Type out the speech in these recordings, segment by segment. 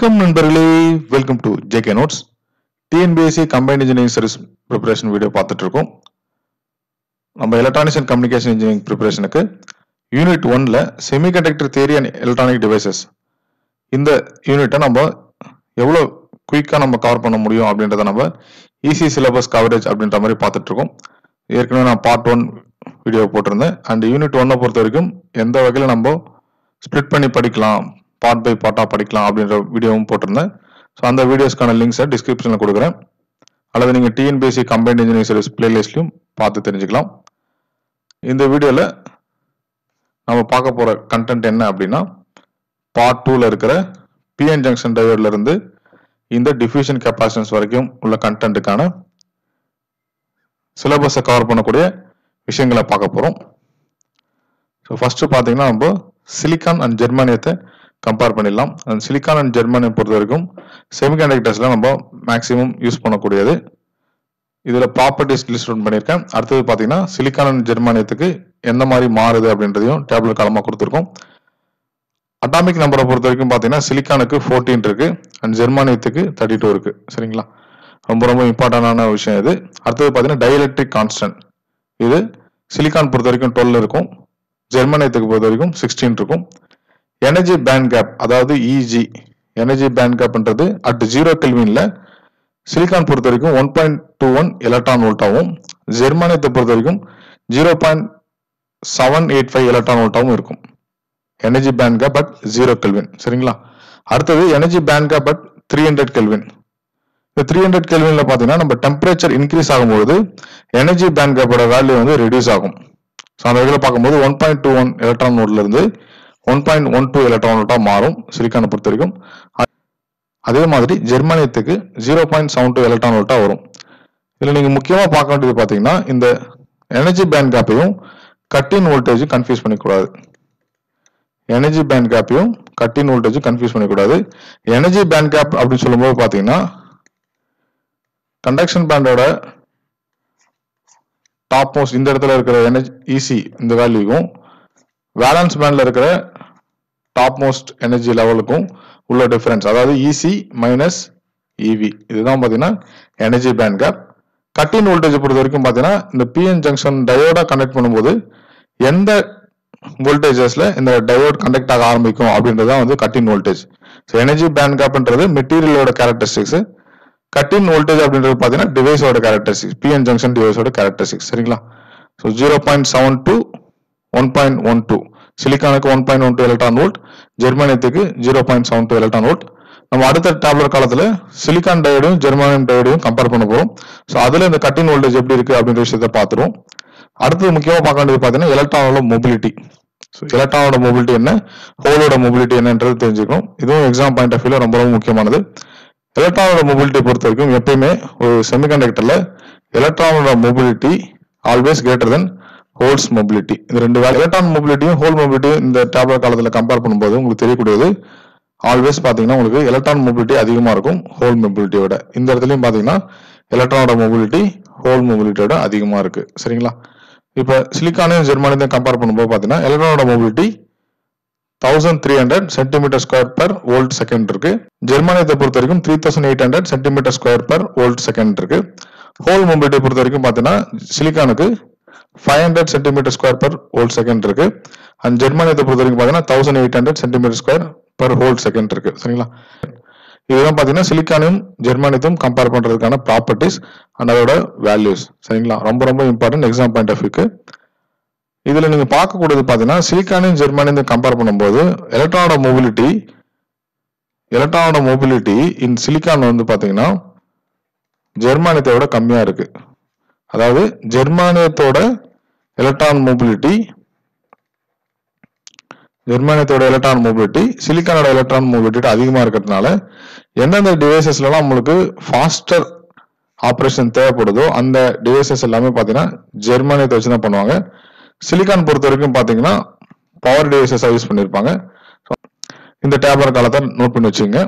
வணக்கம் நண்பர்களே. Welcome to JK notes TNPSC combine engineering service preparation video பார்த்துட்டு இருக்கோம் நம்ம எலக்ட்ரானிக்ஸ் அண்ட் கம்யூனிகேஷன் இன்ஜினியரிங் ப்ரிப்பரேஷனுக்கு யூனிட் ஒன்ல semiconductor theory and electronic devices இந்த யூனிட்டை நம்ம எவ்வளோ குயிக்காக நம்ம கவர் பண்ண முடியும் அப்படின்றத நம்ம ஈஸி சிலபஸ் கவரேஜ் அப்படின்ற மாதிரி பார்த்துட்டு இருக்கோம் ஏற்கனவே நான் பார்ட் ஒன் வீடியோ போட்டிருந்தேன். அண்ட் யூனிட் ஒன்னை பொறுத்த வரைக்கும் எந்த வகையில் நம்ம ஸ்ப்ளிட் பண்ணி படிக்கலாம் பார்ட் பை பார்ட்டாக படிக்கலாம் அப்படின்ற வீடியோவும் போட்டிருந்தேன். ஸோ அந்த வீடியோஸ்க்கான லிங்க்ஸை டிஸ்கிரிப்ஷனில் கொடுக்குறேன். அல்லது நீங்கள் டிஎன்பிஎஸ்சி கம்பைன்ட் இன்ஜினியரிங் சர்வீஸ் பிளேலிஸ்ட்லையும் பார்த்து தெரிஞ்சுக்கலாம். இந்த வீடியோவில் நம்ம பார்க்க போகிற கண்டென்ட் என்ன அப்படின்னா பார்ட் டூவில் இருக்கிற பிஎன் ஜங்ஷன் டைவர்ல இந்த டிஃபியூஷன் கெப்பாசிட்டன்ஸ் வரைக்கும் உள்ள கண்டென்ட்டுக்கான சிலபஸை கவர் பண்ணக்கூடிய விஷயங்களை பார்க்க போகிறோம் ஸோ ஃபஸ்ட்டு பார்த்தீங்கன்னா நம்ம சிலிக்கான் அண்ட் ஜெர்மானியத்தை கம்பேர் பண்ணிடலாம். அந்த சிலிக்கான் அண்ட் ஜெர்மானியம் பொறுத்த வரைக்கும் செமிகண்டக்டர்ஸில் நம்ம மேக்ஸிமம் யூஸ் பண்ணக்கூடியது. இதில் ப்ராப்பர்ட்டிஸ் லிஸ்ட் அவுட் பண்ணியிருக்கேன். அடுத்தது பார்த்தீங்கன்னா சிலிக்கான் அண்ட் ஜெர்மானியத்துக்கு எந்த மாதிரி மாறுது அப்படின்றதையும் டேப்லெட் காலமாக கொடுத்துருக்கோம். அட்டாமிக் நம்பரை பொறுத்த வரைக்கும் பார்த்தீங்கன்னா சிலிக்கானுக்கு ஃபோர்டீன் இருக்குது அண்ட் ஜெர்மானியத்துக்கு தேர்ட்டி டூ இருக்கு. சரிங்களா? ரொம்ப ரொம்ப இம்பார்ட்டண்டான விஷயம் இது. அடுத்தது பார்த்தீங்கன்னா டைஎலக்ட்ரிக் கான்ஸ்டன்ட் இது சிலிக்கான் பொறுத்த வரைக்கும் டுவெல் இருக்கும். ஜெர்மானியத்துக்கு பொறுத்த வரைக்கும் சிக்ஸ்டீன் இருக்கும். எனர்ஜி பேண்ட் கேப் அதாவது இஜி எனர்ஜி பேண்ட் கேப்ன்றது அட் ஜீரோ கெல்வின்ல சிலிக்கான் பொறுத்த வரைக்கும் one point two one electron வோல்ட்டாகவும் ஜெர்மானியத்தை பொறுத்த வரைக்கும் zero point seven eight five electron வோல்ட்டாகவும் இருக்கும். Energy band gap at zero kelvin சரிங்களா? அடுத்தது energy band gap at three hundred kelvin இந்த த்ரீ ஹண்ட்ரட் கெல்வின்ல பார்த்தீங்கன்னா நம்ம டெம்பரேச்சர் இன்க்ரீஸ் ஆகும்போது எனர்ஜி பேண்ட் கேப்போட வேல்யூ வந்து ரெடியூஸ் ஆகும். ஸோ அந்த வகையில் பார்க்கும்போது one point two one electron நோட்ல இருந்து ஒன் பாயிண்ட் ஒன் டூ எலக்ட்ரானூட்டாக மாறும் சிலிக்கானை பொறுத்த வரைக்கும் அதே மாதிரி ஜெர்மானியத்துக்கு zero point seven two electron வோல்ட்டாக வரும். இதில் நீங்கள் முக்கியமாக பார்க்க வேண்டியது பார்த்தீங்கன்னா இந்த எனர்ஜி பேண்ட் கேப்பையும் கட்டின் வோல்டேஜ் கன்ஃபியூஸ் பண்ணிக்கூடாது எனர்ஜி பேண்ட் கேப்பையும் கட்டின் வோல்டேஜ் கன்ஃபியூஸ் பண்ணிக்கூடாது எனர்ஜி பேண்ட் கேப் அப்படின்னு சொல்லும்போது பார்த்தீங்கன்னா கண்டக்ஷன் பேண்டோட டாப் மோஸ்ட் இந்த இடத்துல இருக்கிற எனர்ஜி ஈசி இந்த வேல்யூக்கும் வேலன்ஸ் பேண்டில் இருக்கிற டாப் மோஸ்ட் எனர்ஜி லெவலுக்கும் உள்ள டிஃபரன்ஸ் அதாவது இசி மைனஸ் இவி இதுதான் பார்த்தீங்கன்னா energy band gap cut in voltage பொறுத்த வரைக்கும் பார்த்தீங்கன்னா இந்த பிஎன் ஜங்ஷன் டயோட கனெக்ட் பண்ணும்போது எந்த வோல்டேஜஸில் இந்த டயோட் கண்டக்ட் ஆக ஆரம்பிக்கும் அப்படின்றது தான் வந்து cut in voltage so energy band கேப்ன்றது மெட்டீரியலோட கேரக்டரிஸ்டிக்ஸ் கட்டின் வோல்டேஜ் அப்படின்றது பார்த்தீங்கன்னா டிவைஸோட கேரக்டரிஸ்டிக்ஸ் பிஎன் ஜங்ஷன் டிவைஸோட கேரக்டரிஸ்டிக்ஸ் சரிங்களா? So zero point seven two one point one two சிலிக்கானுக்கு one point one two electron volt ஜெர்மானியத்துக்கு zero point seven two electron volt நம்ம அடுத்த tablet காலத்தில் silicon டயோடையும் ஜெர்மானியம் டயோடையும் கம்பேர் பண்ண போகிறோம் ஸோ அதில் இந்த கட்டின் வோல்டேஜ் எப்படி இருக்குது அப்படின்ற விஷயத்தை பார்த்துருவோம். அடுத்தது முக்கியமாக பார்க்க வேண்டியது பார்த்தீங்கன்னா எலக்ட்ரானோட மொபிலிட்டி ஸோ எலக்ட்ரானோட மொபிலிட்டி என்ன? ஹோலோட மொபிலிட்டி என்னன்றது தெரிஞ்சுக்கணும். இதுவும் எக்ஸாம் பாயிண்ட் ஆஃப் வியூவில் ரொம்ப ரொம்ப முக்கியமானது. எலக்ட்ரானோட மொபிலிட்டி பொறுத்த வரைக்கும் எப்பயுமே ஒரு செமிகண்டக்டரில் எலக்ட்ரானோட mobility always greater than holes mobility இந்த ரெண்டு வேலை. எலக்ட்ரான் மொபிலிட்டியும் ஹோல் மொபிலிட்டியும் இந்த டேப்லெட் காலத்தில் கம்பேர் பண்ணும்போது உங்களுக்கு தெரியக்கூடியது. ஆல்வேஸ் பார்த்தீங்கன்னா உங்களுக்கு எலக்ட்ரான் மொபிலிட்டி அதிகமாக இருக்கும் ஹோல் மொபிலிட்டியோட இந்த இடத்துலையும் பார்த்தீங்கன்னா எலக்ட்ரானோட மொபிலிட்டி ஹோல் மொபிலிட்டியோட அதிகமாக இருக்கு. சரிங்களா? இப்போ சிலிக்கானையும் ஜெர்மானியும் கம்பேர் பண்ணும்போது பார்த்தீங்கன்னா எலக்ட்ரானோட mobility thousand three hundred centimetre square per volt second இருக்கு. ஜெர்மானியத்தை பொறுத்த வரைக்கும் three thousand eight hundred centimetre square per volt second இருக்கு. ஹோல் மொபிலிட்டியை பொறுத்த வரைக்கும் பார்த்தீங்கன்னா சிலிக்கானுக்கு five hundred centimetre square per hole second இருக்கு. அண்ட் ஜெர்மானியத்தை பொறுத்த வரைக்கும் பார்த்தீங்கன்னா thousand eight hundred centimetre square per hole second இருக்கு. சரிங்களா? இதுதான் பார்த்தீங்கன்னா சிலிக்கானும் ஜெர்மானியத்தையும் கம்பேர் பண்றதுக்கான ப்ராப்பர்ட்டிஸ் அண்ட் அதோட வேல்யூஸ் சரிங்களா? ரொம்ப ரொம்ப இம்பார்ட்டன்ட் எக்ஸாம் பாயிண்ட் ஆஃப் வியூக்கு இதுல நீங்க பார்க்கக்கூடியது பார்த்தீங்கன்னா சிலிக்கானையும் ஜெர்மானியும் கம்பேர் பண்ணும்போது எலக்ட்ரானோட மொபிலிட்டி எலக்ட்ரானோட மொபிலிட்டி இன் சிலிக்கான் வந்து பார்த்தீங்கன்னா ஜெர்மானியத்தை விட கம்மியா இருக்கு. அதாவது ஜெர்மானியத்தோட எலக்ட்ரான் மொபிலிட்டி ஜெர்மானியத்தோட எலக்ட்ரான் மொபிலிட்டி சிலிக்கானோட எலக்ட்ரான் மொபிலிட்டி அதிகமாக இருக்கிறதுனால எந்தெந்த டிவைசஸ்லாம் உங்களுக்கு ஃபாஸ்டர் ஆப்ரேஷன் தேவைப்படுதோ அந்த டிவைசஸ் எல்லாமே பார்த்தீங்கன்னா ஜெர்மானியத்தை வச்சு தான் பண்ணுவாங்க. சிலிக்கான் பொறுத்த வரைக்கும் பார்த்தீங்கன்னா பவர் டிவைசஸாக யூஸ் பண்ணியிருப்பாங்க இந்த டேபர் காலத்தை நோட் பண்ணி வச்சுங்க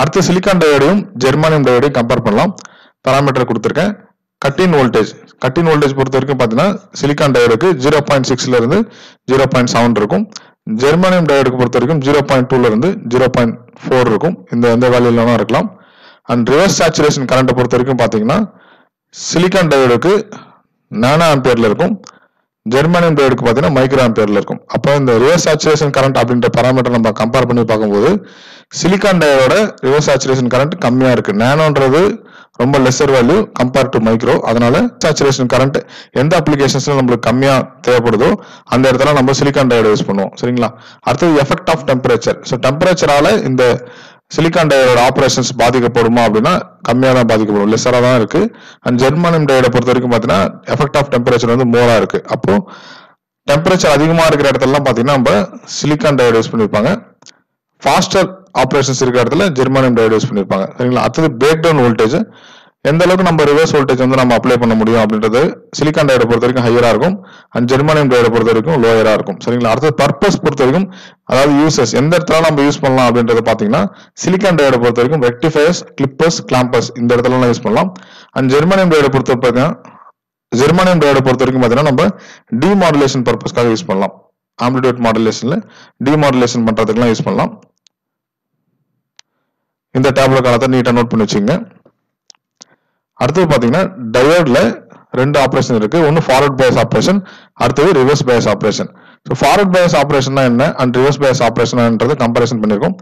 அடுத்து சிலிக்கான் டயோடையும் ஜெர்மானியம் டயோடையும் கம்பேர் பண்ணலாம். பராமீட்டர் கொடுத்துருக்கேன். கட்டின் வோல்டேஜ் கட்டின் வோல்டேஜ் பொறுத்த வரைக்கும் பார்த்தீங்கன்னா சிலிக்கான் டயோடுக்கு ஜீரோ பாயிண்ட் சிக்ஸ்ல இருந்து ஜீரோ பாயிண்ட் செவன் இருக்கும். ஜெர்மானியம் டயோடுக்கு பொறுத்த வரைக்கும் ஜீரோ பாயிண்ட் டூல இருந்து ஜீரோ பாயிண்ட் ஃபோர் இருக்கும். இந்த எந்த வேல்யூலாம் இருக்கலாம். அண்ட் ரிவர்ஸ் சேச்சுரேஷன் கரண்ட்டை பொறுத்த வரைக்கும் பார்த்தீங்கன்னா சிலிக்கான் டயோடுக்கு நானா ஆம்பியர்ல இருக்கும். ஜெர்மானியம் டயோடுக்கு பார்த்தீங்கன்னா மைக்ரோ ஆம்பியர்ல இருக்கும். அப்போ இந்த ரிவர்ஸ் சேச்சுரேஷன் கரண்ட் அப்படின்ற பராமீட்டர் நம்ம கம்பேர் பண்ணி பார்க்கும்போது சிலிக்கான் டயோட ரிவர்ஸ் சேச்சுரேஷன் கரண்ட் கம்மியாக இருக்கு. நானோன்றது ரொம்ப lesser value compare to micro அதனால சேச்சுரேஷன் கரண்ட் எந்த அப்ளிகேஷன்ஸ்ல நம்மளுக்கு கம்மியா தேவைப்படுதோ அந்த இடத்துல நம்ம சிலிக்கான் டயோட யூஸ் பண்ணுவோம். சரிங்களா? அடுத்தது எஃபெக்ட் ஆஃப் டெம்பரேச்சர் ஸோ டெம்பரேச்சரால இந்த சிலிக்கான் டயோட ஆப்ரேஷன்ஸ் பாதிக்கப்படுமா அப்படின்னா கம்மியாக தான் பாதிக்கப்படும். லெஸராக தான் இருக்கு. அண்ட் ஜெர்மானியம் டயோட பொறுத்த வரைக்கும் பார்த்தீங்கன்னா எஃபெக்ட் ஆஃப் டெம்பரேச்சர் வந்து மோரா இருக்கு. அப்போ டெம்பரேச்சர் அதிகமாக இருக்கிற இடத்துலலாம் பார்த்தீங்கன்னா நம்ம சிலிக்கான் டயோட யூஸ் பண்ணியிருப்பாங்க ஃபாஸ்டர் ஆப்ரேஷன்ஸ் இருக்கிற இடத்துல ஜெர்மானியம் டயோட யூஸ் பண்ணியிருப்பாங்க சரிங்களா? அடுத்தது பிரேக் டவுன் வோல்டேஜ் எந்த அளவுக்கு நம்ம ரிவர்ஸ் வோல்டேஜ் வந்து நம்ம அப்ளை பண்ண முடியும் அப்படின்றது சிலிக்கான் டயோட பொறுத்த வரைக்கும் ஹையரா இருக்கும். அண்ட் ஜெர்மானியம் டயோட பொறுத்த வரைக்கும் லோயரா இருக்கும். சரிங்களா? அடுத்தது பர்பஸ் பொறுத்த வரைக்கும் அதாவது யூசஸ் எந்த இடத்துல நம்ம யூஸ் பண்ணலாம் அப்படின்றத பாத்தீங்கன்னா சிலிக்கான் டயோட பொறுத்த வரைக்கும் ரெக்டிஃபயர்ஸ் கிளிப்பர்ஸ் கிளாம்பர்ஸ் இந்த இடத்துல யூஸ் பண்ணலாம். அண்ட் ஜெர்மானியம் டயோட பொறுத்த பார்த்தீங்கன்னா ஜெர்மானியம் டயோட பொறுத்த வரைக்கும் பார்த்தீங்கன்னா நம்ம டிமாடுலேஷன் பர்பஸ்க்காக யூஸ் பண்ணலாம். ஆம்பிடியூட் மாடுலேஷன்ல டிமாடுலேஷன் பண்றதுக்குலாம் யூஸ் பண்ணலாம். இந்த டேப்ல காலத்தை நீட்டா நோட் பண்ணி வச்சுங்க அடுத்தது பாத்தீங்கன்னா டயோட்ல ரெண்டு ஆப்ரேஷன் இருக்கு. ஒன்னு ஃபார்வர்ட் பயஸ் ஆப்ரேஷன் அடுத்தது reverse bias operation so forward bias operation என்ன? அண்ட் ரிவர்ஸ் பயஸ் ஆப்ரேஷன்ன்றது கம்பேரிசன் பண்ணிருக்கோம்.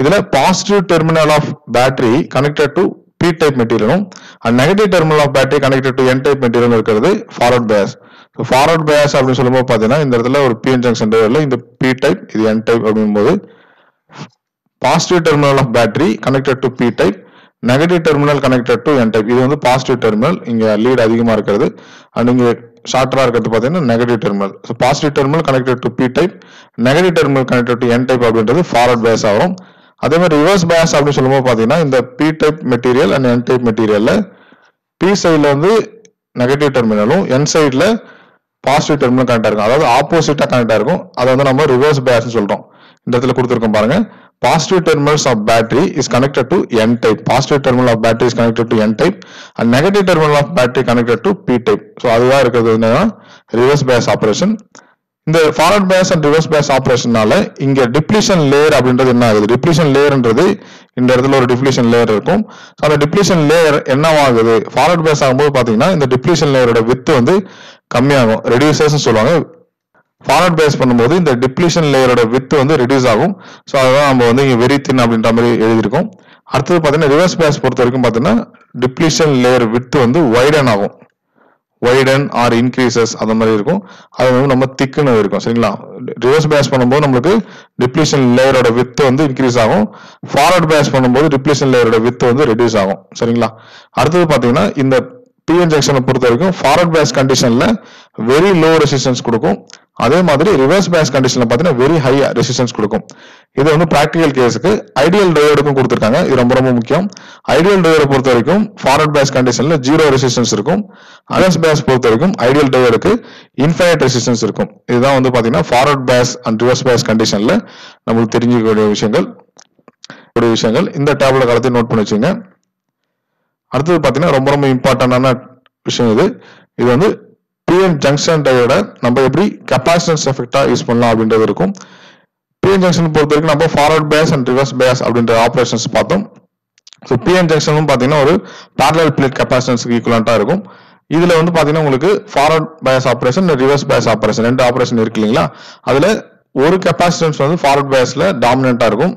இதுல positive terminal of battery connected to P type மெட்டீரியலும் and negative terminal of battery connected to N type மெட்டீரியலும் இருக்கிறது forward bias so forward bias அப்படின்னு சொல்லும்போது பார்த்தீங்கன்னா இந்த இடத்துல ஒரு பிஎன் ஜங்ஷன் டயோட்ல இந்த பி டைப் இது என் டைப் அப்படிங்கும்போது positive terminal of battery connected to P type negative terminal connected to N type இது வந்து பாசிட்டிவ் டெர்மினல் இங்கே லீட் அதிகமாக இருக்கிறது. அண்ட் இங்க ஷார்ட்டரா இருக்கிறது பார்த்தீங்கன்னா negative terminal so positive terminal connected to P type negative terminal connected to N type அப்படின்றது ஃபார்வர்ட் பேஸ் ஆகும். அதே மாதிரி ரிவர்ஸ் பேஸ் அப்படின்னு சொல்லும்போது பார்த்தீங்கன்னா இந்த P type material and N type மெட்டீரியல்ல P சைடில் வந்து நெகட்டிவ் டெர்மினலும் என் சைடில் பாசிட்டிவ் டெர்மினல் கனெக்ட் இருக்கும். அதாவது ஆப்போசிட்டாக கனெக்ட் இருக்கும். அதை வந்து நம்ம ரிவர்ஸ் பேஸ் சொல்கிறோம் இந்த இடத்துல கொடுத்துருக்கோம் பாருங்க. Positive terminals of battery is connected to N type positive terminal of battery is connected to N type and negative terminal of battery connected to P type so அதுதான் இருக்கிறது என்னன்னா ரிவர்ஸ் பேஸ் ஆப்ரேஷன் இந்த forward bias and reverse bias ஆப்ரேஷனால இங்க depletion layer அப்படின்றது என்ன ஆகுது? Depletion லேயர்ன்றது இந்த இடத்துல ஒரு டிப்ளீஷன் லேயர் இருக்கும். அந்த டிப்ளீஷன் லேயர் என்னவாகுது? ஃபார்வர்ட் பேஸ் ஆகும்போது பாத்தீங்கன்னா இந்த டிப்ளீஷன் லேயரோட வித்து வந்து கம்மியாகும். ரெடியூசர்ஸ் சொல்லுவாங்க. ஃபார்வர்ட் பேஸ் பண்ணும்போது இந்த டிப்ளீஷன் லேயரோட வித் வந்து ரெடியூஸ் ஆகும். ஸோ அதான் நம்ம வந்து இங்கே வெரி தின் அப்படின்ற மாதிரி எழுதியிருக்கோம். அடுத்தது பார்த்தீங்கன்னா ரிவர்ஸ் பேஸ் பொறுத்த வரைக்கும் பார்த்தீங்கன்னா டிப்ளீஷன் லேயர் வித் வந்து வைடன் ஆகும். வைடன் ஆர் இன்க்ரீசஸ் அந்த மாதிரி இருக்கும். அது வந்து நம்ம திக்குன்னு இருக்கும் சரிங்களா? ரிவர்ஸ் பேஸ் பண்ணும்போது நம்மளுக்கு டிப்ளீஷன் லேயரோட வித் வந்து இன்க்ரீஸ் ஆகும். ஃபார்வர்ட் பேஸ் பண்ணும்போது டிப்ளீஷன் லேயரோட வித் வந்து ரெடியூஸ் ஆகும் சரிங்களா? அடுத்தது பார்த்தீங்கன்னா இந்த பிஎன் ஜங்ஷனை பொறுத்த வரைக்கும் ஃபார்வர்ட் பேஸ் கண்டிஷன்ல வெரி லோ ரெசிஸ்டன்ஸ் கொடுக்கும். அதே மாதிரி ரிவர்ஸ் பேஸ் கண்டிஷன்ல பார்த்தீங்கன்னா வெரி ஹை ரெசிஸ்டன்ஸ் கொடுக்கும். இது வந்து பிராக்டிகல் கேஸுக்கு ஐடியல் டயோடுக்கும் கொடுத்துருக்காங்க. இது ரொம்ப ரொம்ப முக்கியம். ஐடியல் டயோட பொறுத்த வரைக்கும் ஃபார்வர்ட் பேஸ் கண்டிஷன்ல ஜீரோ ரெசிஸ்டன்ஸ் இருக்கும். ரிவர்ஸ் பேஸ் பொறுத்த வரைக்கும் ஐடியல் டயோடுக்கு இன்ஃபைனட் ரெசிஸ்டன்ஸ் இருக்கும். இதுதான் வந்து பாத்தீங்கன்னா forward bias and reverse bias கண்டிஷன்ல நம்மளுக்கு தெரிஞ்சுக்கக்கூடிய விஷயங்கள். கூடிய விஷயங்கள். இந்த டேப்ல காலத்தையும் நோட் பண்ணி வச்சுங்க அடுத்தது பாத்தீங்கன்னா ரொம்ப ரொம்ப இம்பார்ட்டன்டான விஷயம் இது. இது வந்து பிஎன் ஜங்ஷன் டயோட நம்ம எப்படி கெப்பாசிட்டன்ஸ் எஃபெக்டா யூஸ் பண்ணலாம் அப்படின்றது இருக்கும். பிஎன் ஜங்ஷன் பொறுத்த வரைக்கும் நம்ம forward bias and reverse bias அப்படின்ற ஆப்ரேஷன்ஸ் பார்த்தோம். ஸோ பிஎன் ஜங்ஷனும் பார்த்தீங்கன்னா ஒரு பேரலல் பிளேட் கெப்பாசிட்டன்ஸ்க்கு ஈக்குவலண்ட்டாக இருக்கும். இதில் வந்து பார்த்தீங்கன்னா உங்களுக்கு forward bias operation reverse bias operation ரெண்டு ஆப்ரேஷன் இருக்கு இல்லைங்களா? அதில் ஒரு கெப்பாசிட்டன்ஸ் வந்து ஃபார்வர்ட் பயஸ்ல டாமினண்ட்டாக இருக்கும்.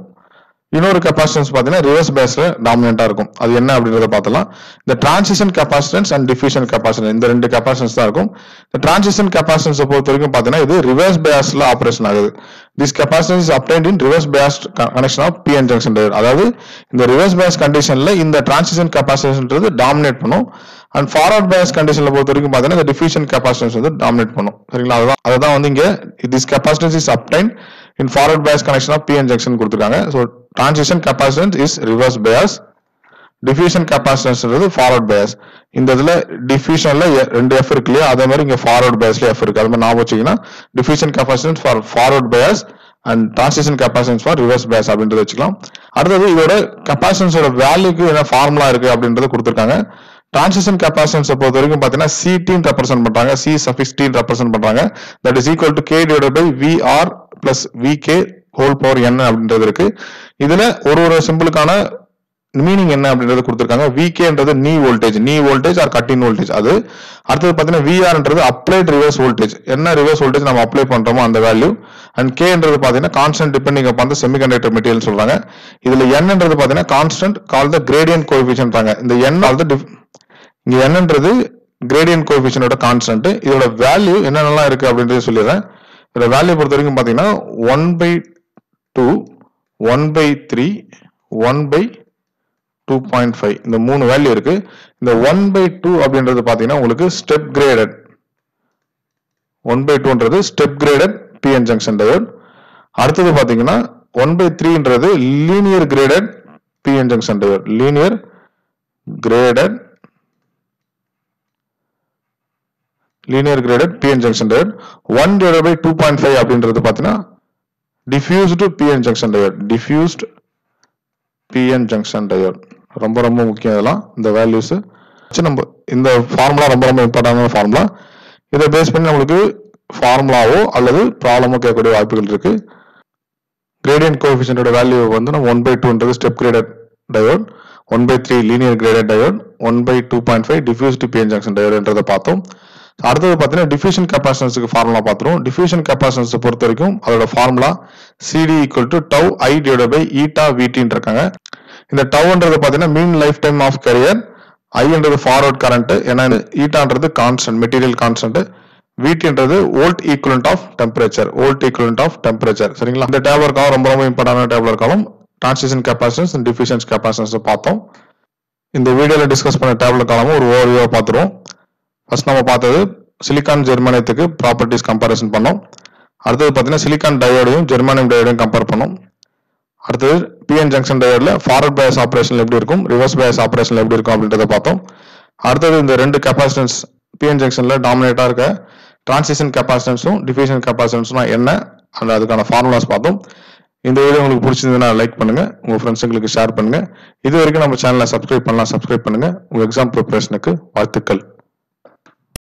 இன்னொரு கெப்பாசிட்டன்ஸ் பார்த்தீங்கன்னா ரிவர்ஸ் பேஸ்ல டாமினண்டா இருக்கும். அது என்ன அப்படின்றத பார்த்தலாம் இந்த transition capacitance and diffusion capacitance இந்த ரெண்டு கெப்பாசிட்டன்ஸ் தான் இருக்கும். இந்த டிரான்சிஷன் கெப்பாசிட்டன்ஸ் பொறுத்த வரைக்கும் பார்த்தீங்கன்னா இது ரிவர்ஸ் பேஸ்ல ஆபரேஷன் ஆகுது. This capacitance is obtained in reverse biased connection of PN junction அதாவது இந்த ரிவர்ஸ் பேஸ் கண்டிஷன்ல இந்த டிரான்சிஷன் கெப்பாசிட்டன்ஸ்ன்றது டாமினேட் பண்ணும். அண்ட் ஃபார்வர்ட் பேஸ் கண்டிஷன்ல பொறுத்த வரைக்கும் பார்த்தீங்கன்னா இந்த டிஃபியூஷன் கெப்பாசிட்டன்ஸ் வந்து டாமினேட் பண்ணும். சரிங்களா? அதுதான் அதுதான் வந்து இங்க this capacitance is obtained in forward bias connection of PN junction கொடுத்துருக்காங்க. So transition capacitance is reverse bias diffusion கெப்பாசிட்டன்ஸ்ன்றது forward bias இந்த இதுல டிஃபியூஷன்ல ரெண்டு எஃப் இருக்கு இல்லையா? அதே மாதிரி இங்கே ஃபார்வர்ட் பேஸ்ல எஃப் இருக்கு. அது மாதிரி ஞாபகம் வச்சீங்கன்னா diffusion capacitance for forward bias and transition capacitance for reverse bias அப்படின்றத வச்சுக்கலாம். அடுத்தது இதோட கெப்பாசிட்டன்ஸோட வேல்யூக்கு என்ன ஃபார்முலா இருக்கு அப்படின்றத கொடுத்துருக்காங்க. டிரான்சிஷன் கெப்பாசிட்டன்ஸை பொறுத்த வரைக்கும் பார்த்தீங்கன்னா சிடின்னு ரெப்ரசென்ட் பண்றாங்க. சி சஃபிக்ஸ் டி ரெப்ரசென்ட் பண்றாங்க. That is equal to K divide by VR plus VK whole power என்ன அப்படின்றது இருக்கு. இதுல ஒரு ஒரு சிம்பிளுக்கான மீனிங் என்ன அப்படின்றது கொடுத்துருக்காங்க. விகேன்றது நீ வோல்டேஜ் நீ வோல்டேஜ் ஆர் கட்டின் வோல்டேஜ் அது அடுத்தது பார்த்தீங்கன்னா விஆர்ன்றது அப்ளைட் ரிவர்ஸ் வோல்டேஜ் என்ன ரிவர்ஸ் வோல்டேஜ் நம்ம அப்ளை பண்றோமோ அந்த வேல்யூ அண்ட் கேன்றது பார்த்தீங்கன்னா constant depending upon the semiconductor material சொல்றாங்க. இதுல என்னன்றது பார்த்தீங்கன்னா கான்ஸ்டன்ட் கால் த கிரேடியன்ட் கோஎஃபிஷியன்ட்றாங்க இந்த என் ஆல் த இங்க என்னன்றது கிரேடியன்ட் கோஎஃபிஷியனோட கான்ஸ்டன்ட் இதோட வேல்யூ என்னென்னலாம் இருக்கு அப்படின்றத சொல்லிடுறேன். இதில் வேல்யூ பொறுத்த வரைக்கும் பார்த்தீங்கன்னா one by two one by three one by two point five இந்த மூணு வேல்யூ இருக்கு. இந்த ஒன் பை டூ அப்படின்றது பார்த்தீங்கன்னா உங்களுக்கு step graded one by டூன்றது step graded PN junction diode அடுத்தது பார்த்தீங்கன்னா one by த்ரீன்றது linear graded PN junction diode linear graded linear graded PN junction diode one divide by two point five அப்படின்றது பார்த்தீங்கன்னா diffused PN junction diode diffused PN junction diode ரொம்ப ரொம்ப முக்கியம் இதெல்லாம் இந்த values நம்ம இந்த ஃபார்முலா ரொம்ப ரொம்ப இம்பார்ட்டன்டான ஃபார்முலா இதை பேஸ் பண்ணி நம்மளுக்கு ஃபார்முலாவோ அல்லது ப்ராப்ளமோ கேட்கக்கூடிய வாய்ப்புகள் இருக்கு. கிரேடியன்ட் கோஎஃபிஷியன்டோட வேல்யூ வந்து நம்ம one by டூன்றது step graded diode one by three linear graded diode one by two point five diffused PN junction டயோட்ன்றதை பார்த்தோம். அடுத்தது பார்த்தீங்கன்னா டிஃபியூஷன் கெப்பாசிட்டன்ஸுக்கு ஃபார்முலா பார்த்துருவோம். டிஃபியூஷன் கெப்பாசிட்டன்ஸ் பொறுத்த வரைக்கும் அதோட formula CD equal to tau I divide by eta விடின்னு இருக்காங்க இந்த டவ்ன்றது பார்த்தீங்கன்னா mean life time of carrier ஐன்றது forward current ஏன்னா ஈட்டான்றது constant material constant வீட்டுன்றது volt equivalent of temperature volt equivalent of temperature சரிங்களா? இந்த டேபிள் இருக்காலும் ரொம்ப ரொம்ப இம்பார்ட்டான table இருக்காலும் transition capacitance and diffusions capacitance பார்த்தோம். இந்த வீடியோவில் டிஸ்கஸ் பண்ண டேபிள் காலமும் ஒரு ஓவர்வியூவாக பார்த்துருவோம். ஃபர்ஸ்ட் நம்ம பார்த்தது சிலிக்கான் ஜெர்மானியத்துக்கு ப்ராப்பர்ட்டிஸ் கம்பேரிசன் பண்ணோம். அடுத்தது பார்த்தீங்கன்னா சிலிக்கான் டயோடையும் ஜெர்மானியம் டயோடையும் கம்பேர் பண்ணோம். அடுத்தது பிஎன் ஜங்ஷன் டயோடில் ஃபார்வர்ட் பயஸ் ஆப்ரேஷன் எப்படி இருக்கும் ரிவர்ஸ் பயஸ் ஆப்ரேஷன் எப்படி இருக்கும் அப்படின்றத பார்த்தோம். அடுத்தது இந்த ரெண்டு கெப்பாசிட்டன்ஸ் பிஎன் ஜங்ஷனில் டாமினேட்டாக இருக்க டிரான்சிஷன் கெப்பாசிட்டன்ஸும் டிஃபியூஷன் கெப்பாசிட்டன்ஸும் என்ன? அந்த அதுக்கான ஃபார்முலாஸ் பார்த்தோம். இந்த வீடியோ உங்களுக்கு பிடிச்சிருந்ததுன்னா லைக் பண்ணுங்க. உங்க ஃப்ரெண்ட்ஸுங்களுக்கு ஷேர் பண்ணுங்க. இது வரைக்கும் நம்ம சேனலை சப்ஸ்கிரைப் பண்ணலாம் சப்ஸ்கிரைப் பண்ணுங்க. உங்க எக்ஸாம் ப்ரிப்பரேஷனுக்கு வாழ்த்துக்கள்.